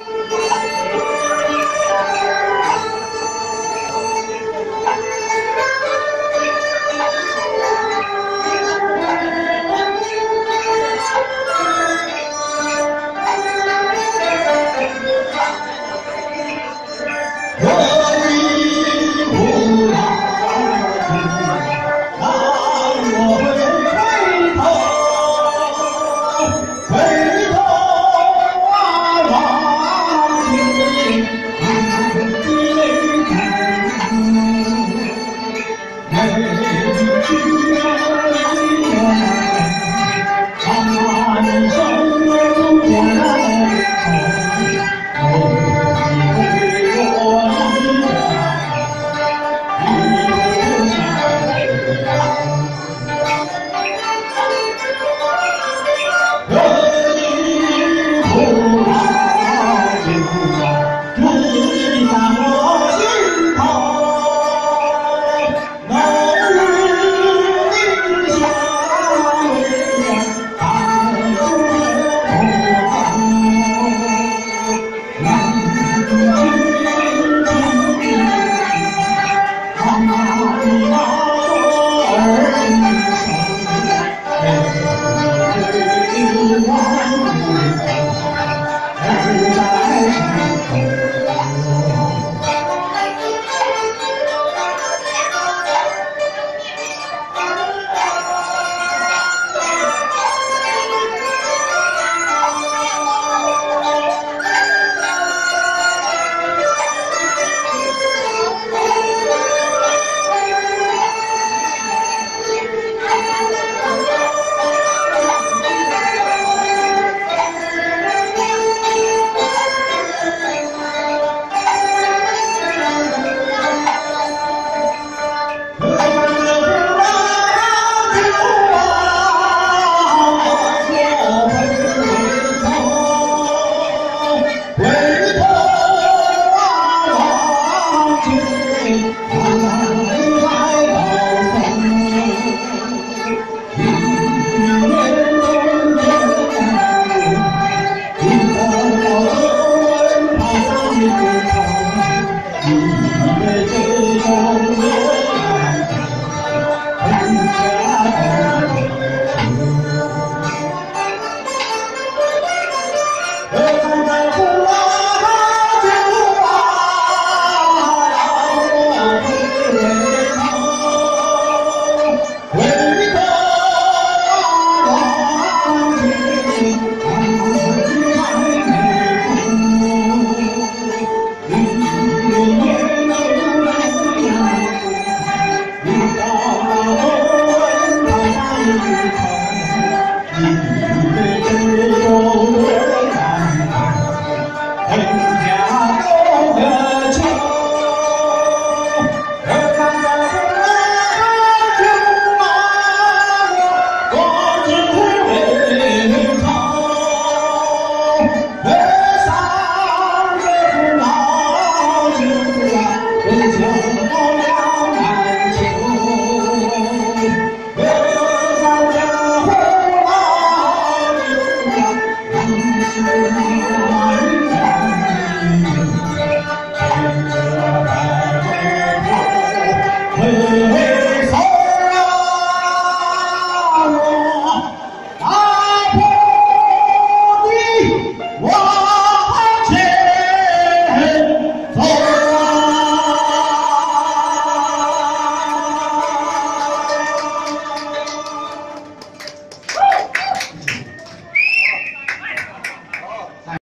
you